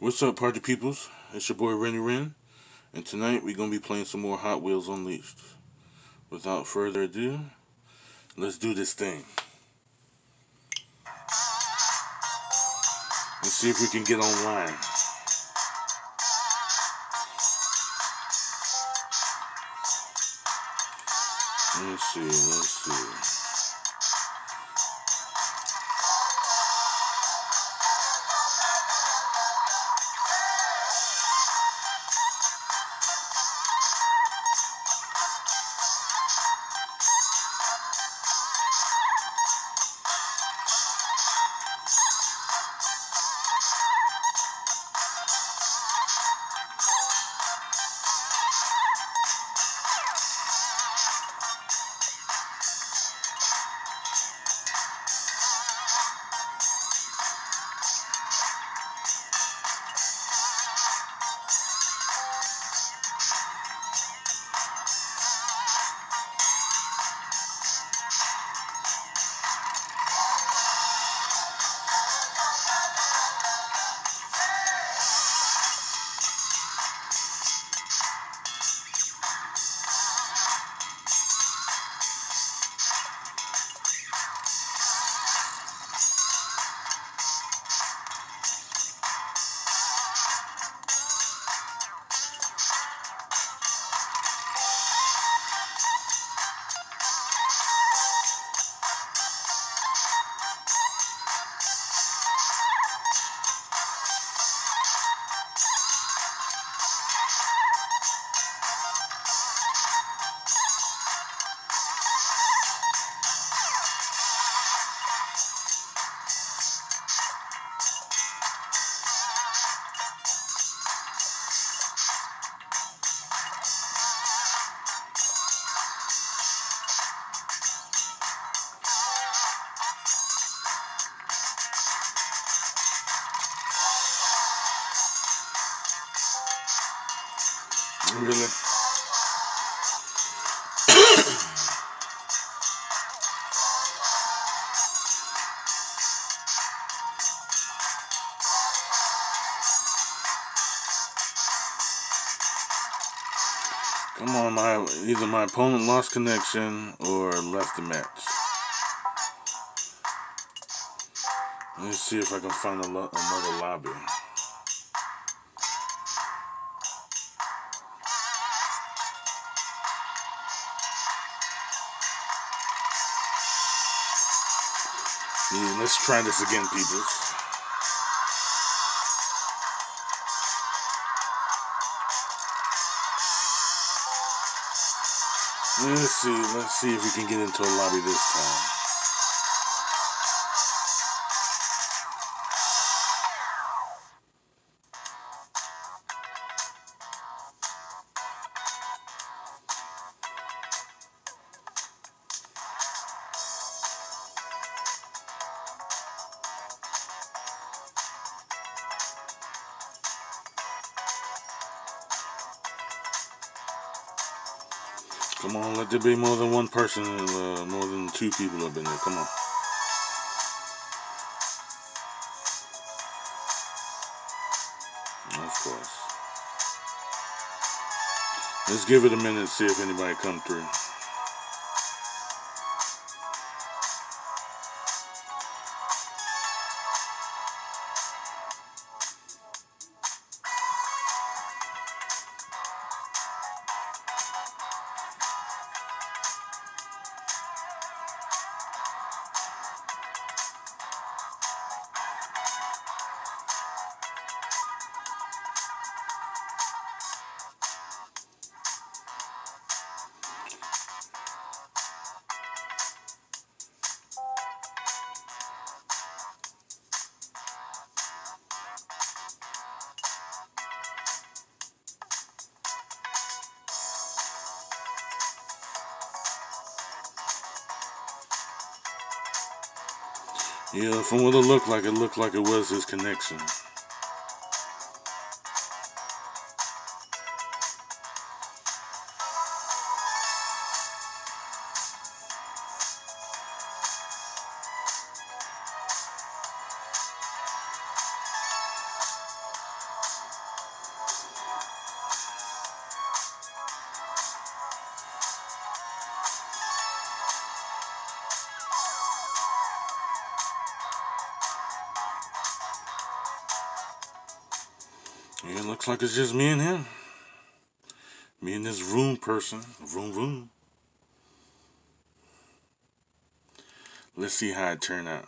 What's up, party peoples? It's your boy Rennie Ren, and tonight we're gonna be playing some more Hot Wheels Unleashed. Without further ado, let's do this thing. Let's see if we can get online. Let's see, let's see. Come on, my either my opponent lost connection or left the match. Let's see if I can find lo another lobby. Yeah, let's try this again, people. Let's see. Let's see if we can get into a lobby this time. Come on, let there be more than one person, uh, more than two people up in there. Come on. Of course. Let's give it a minute, and see if anybody come through. Yeah, from what it looked like, it looked like it was his connection. Looks like it's just me and him. Me and this room person. Room, room. Let's see how it turned out.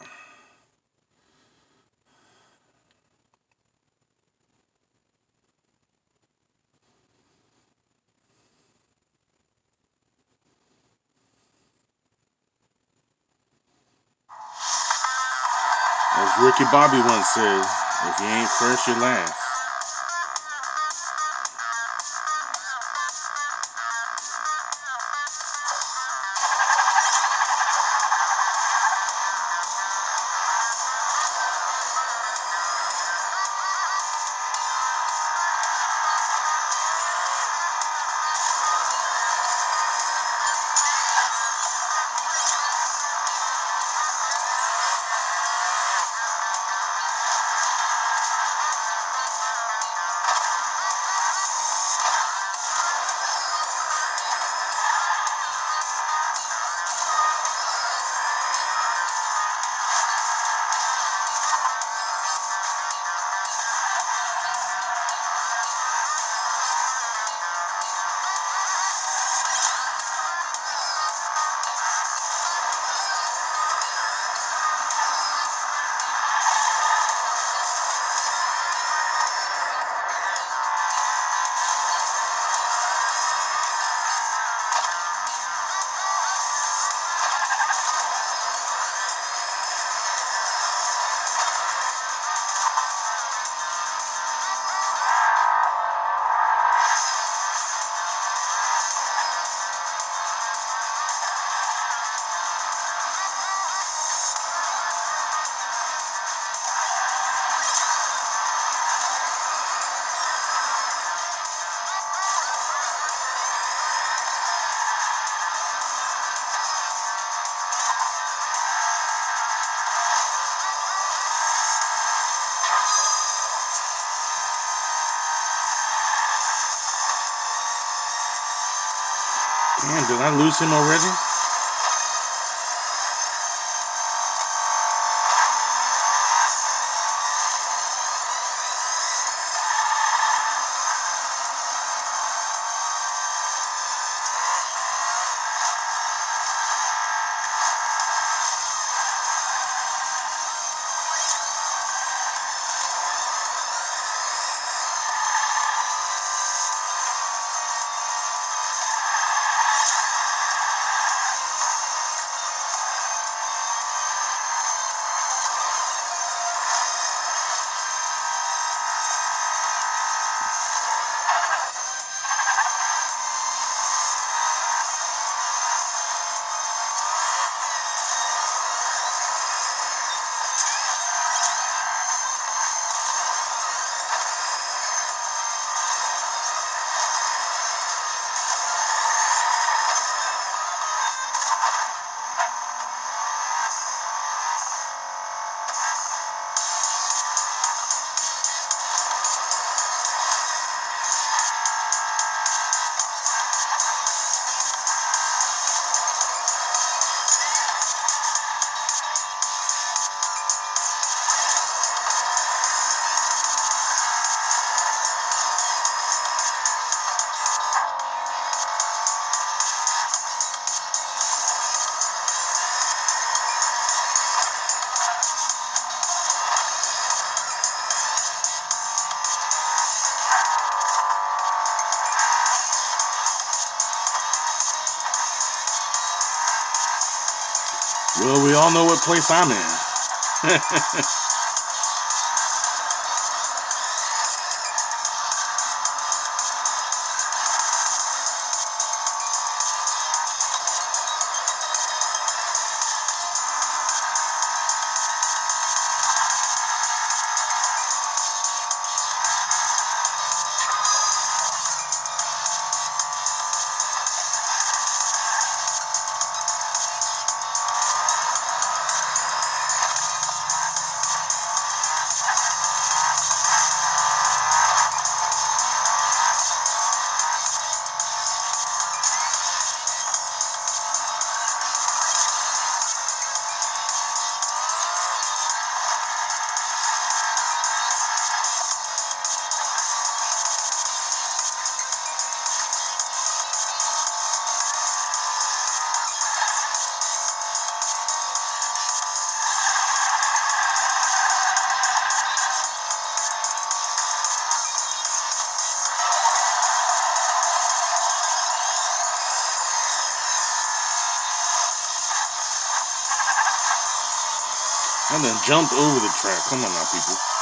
As Ricky Bobby once said, if you ain't first, you're last. Damn, did I lose him already? Well, we all know what place I'm in. done jumped over the track. Come on now, people.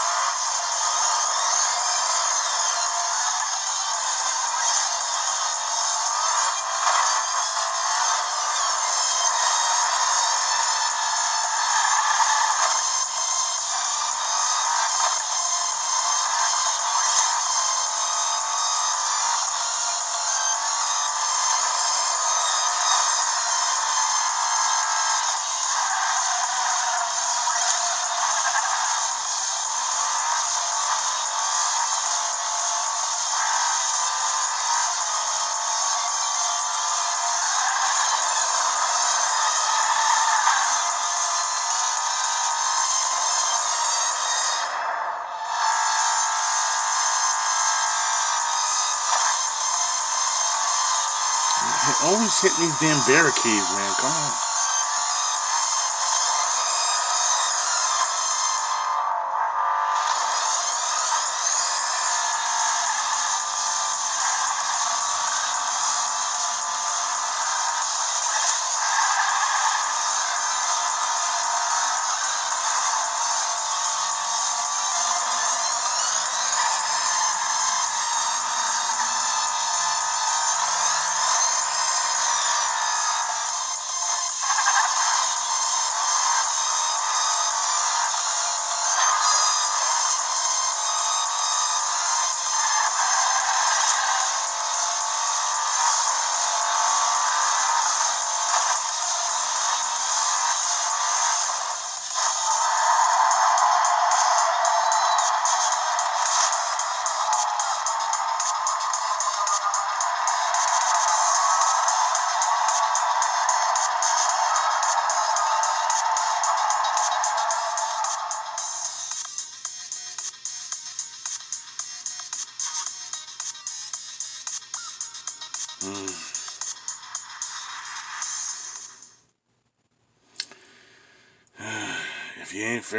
Always hitting these damn barricades, man. Come on.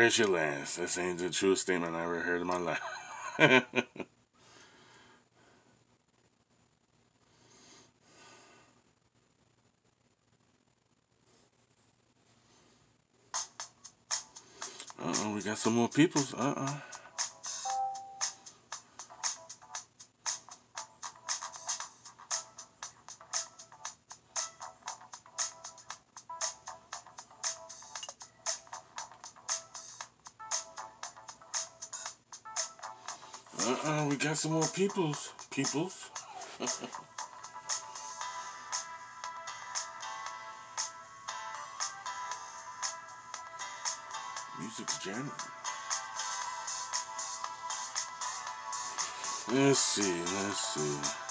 If you ain't first, last. That's ain't the truest statement I ever heard in my life. Uh-oh, we got some more peoples. Uh-uh. Uh-uh, we got some more peoples. Peoples. Music's jamming. Let's see, let's see.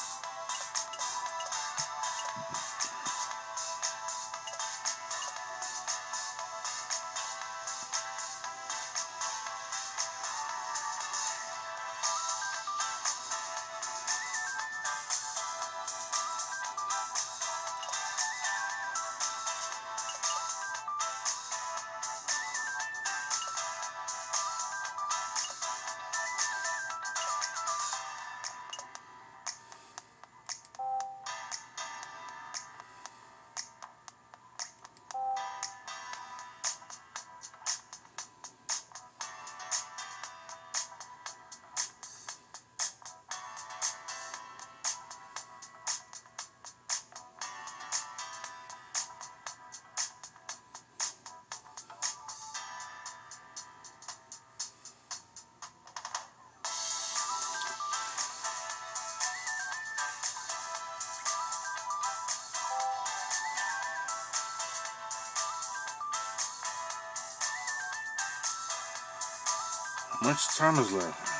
Much time is left?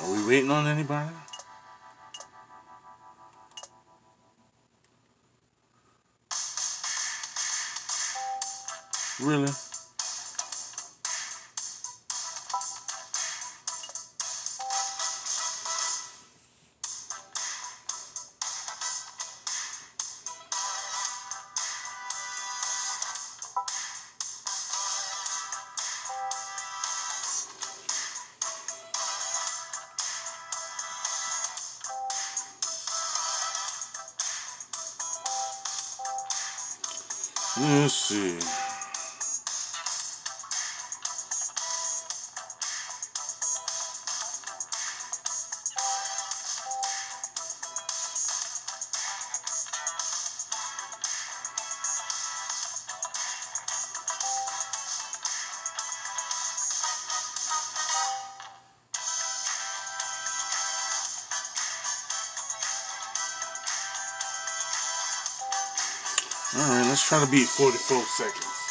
Are we waiting on anybody? Really? Alright, let's try to beat 44 seconds.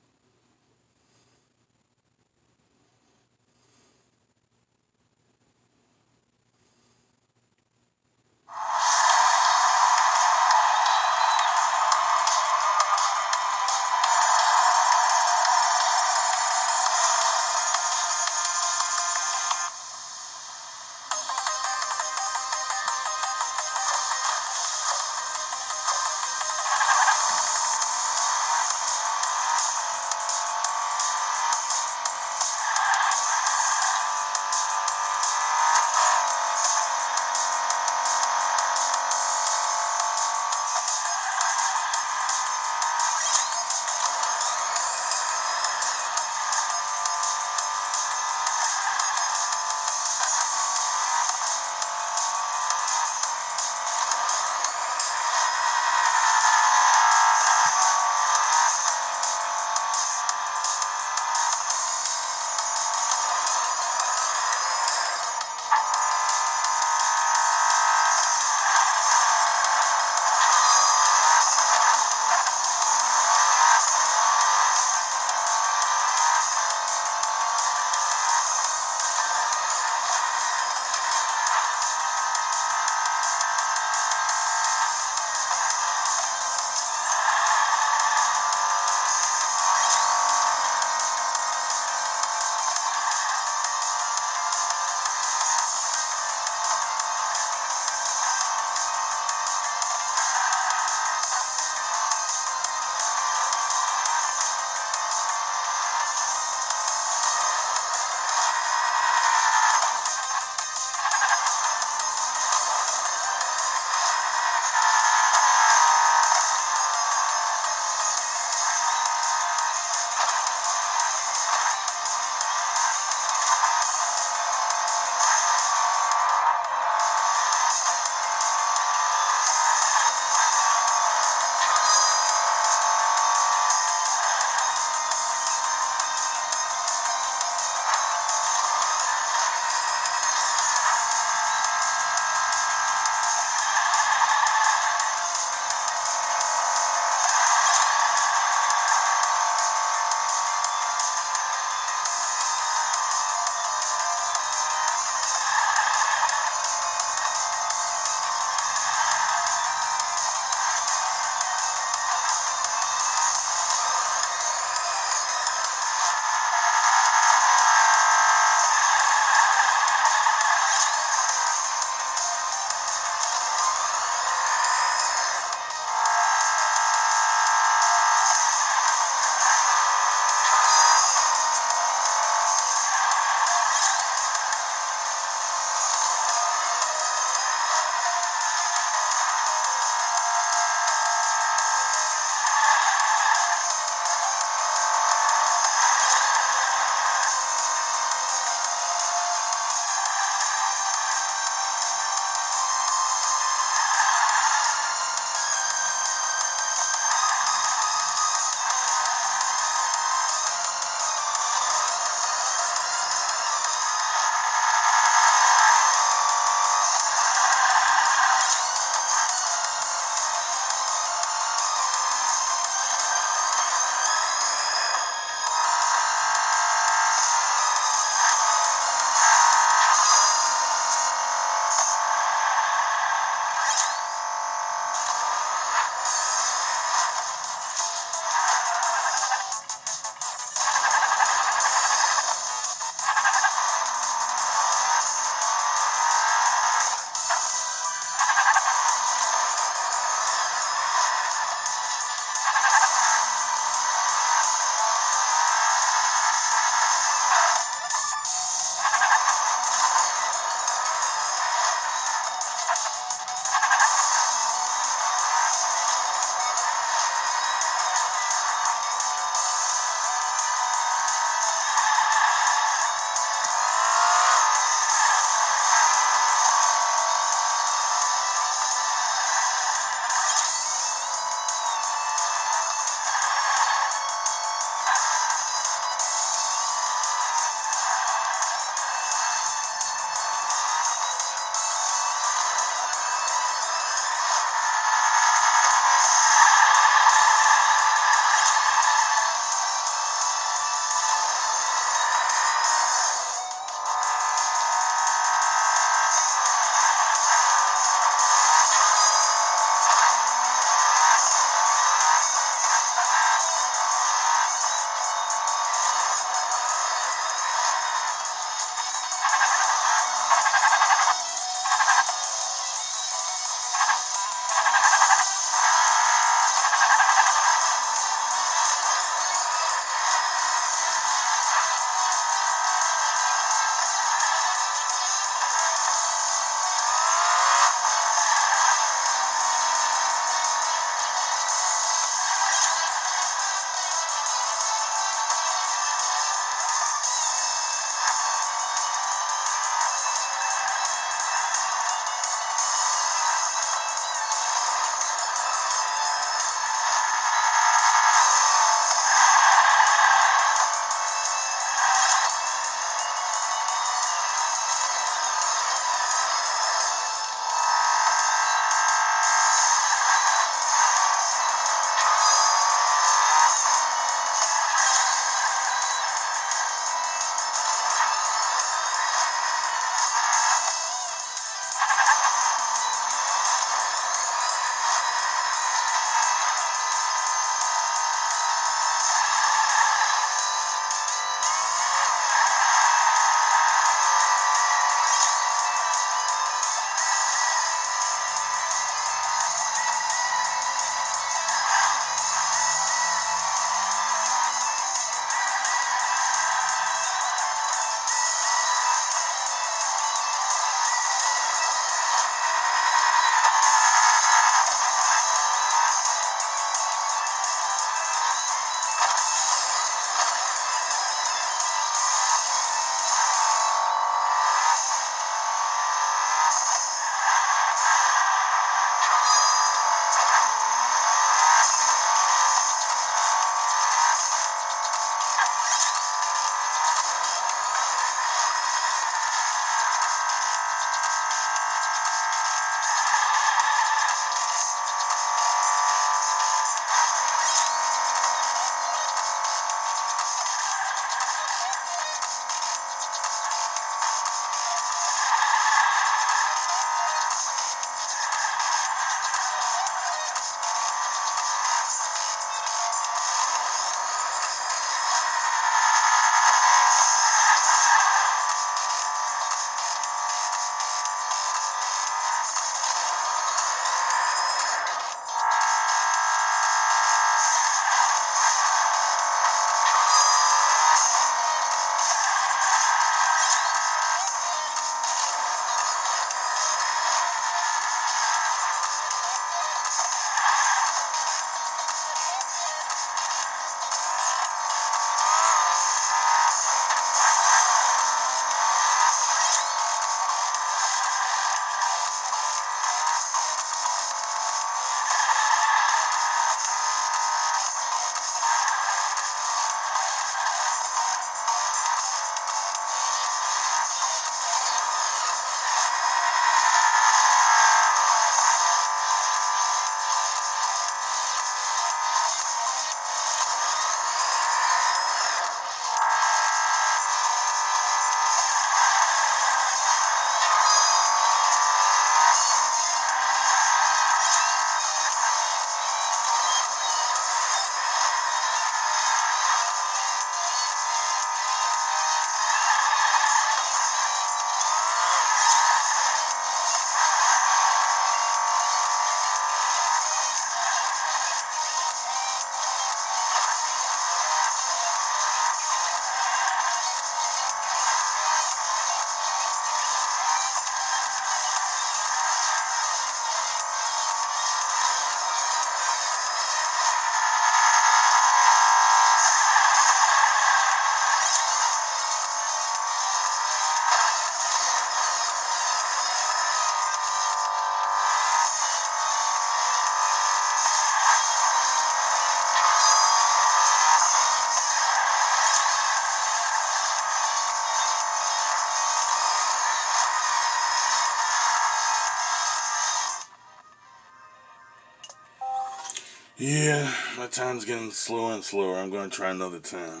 Yeah, my time's getting slower and slower. I'm gonna try another time.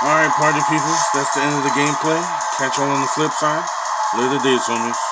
Alright, party people, that's the end of the gameplay. Catch y'all on the flip side. Later days, homies.